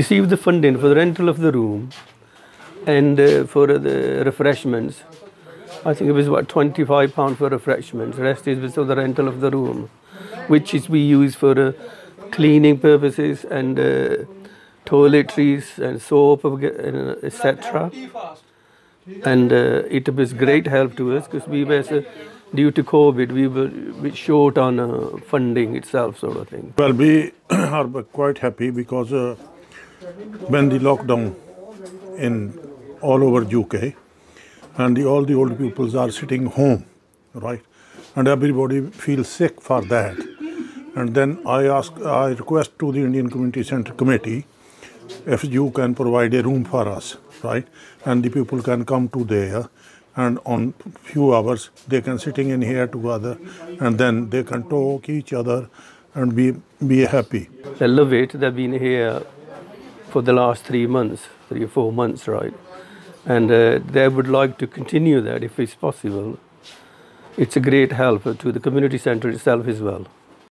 Received the funding for the rental of the room and uh, for the refreshments. I think it was about twenty-five pound for refreshments. The rest is for the rental of the room, which is we use for uh, cleaning purposes and uh, toiletries and soap, uh, etc. And uh, it was great help to us because we were uh, due to COVID, we were bit short on uh, funding itself, sort of thing. Well, we are quite happy because uh, when the lockdown in all over UK and the, all the old peoples are sitting home, right, and everybody feels sick for that. And then I ask, I request to the Indian Community Center Committee if you can provide a room for us, right, and the people can come to there and on few hours they can sitting in here together and then they can talk each other and be be happy I love it. They've been here for the last three months, three or four months, right? And uh, they would like to continue that if it's possible. It's a great help to the community centre itself as well.